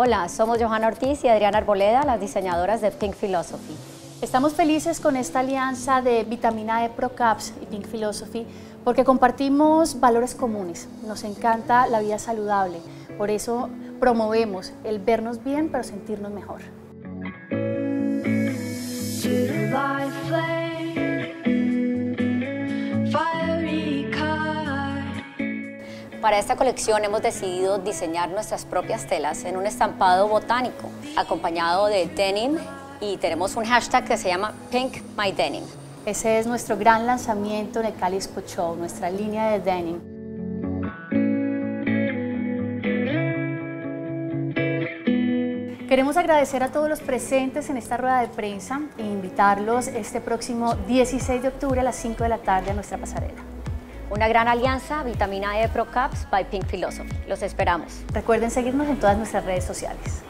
Hola, somos Johanna Ortiz y Adriana Arboleda, las diseñadoras de Pink Philosophy. Estamos felices con esta alianza de Vitamina E Pro Caps y Pink Philosophy porque compartimos valores comunes. Nos encanta la vida saludable, por eso promovemos el vernos bien pero sentirnos mejor. Para esta colección hemos decidido diseñar nuestras propias telas en un estampado botánico, acompañado de denim y tenemos un hashtag que se llama Pink My Denim. Ese es nuestro gran lanzamiento en el Cali Expo Show, nuestra línea de denim. Queremos agradecer a todos los presentes en esta rueda de prensa e invitarlos este próximo 16 de octubre a las 5 de la tarde a nuestra pasarela. Una gran alianza, Vitamina E Pro Caps by Pink Philosophy. Los esperamos. Recuerden seguirnos en todas nuestras redes sociales.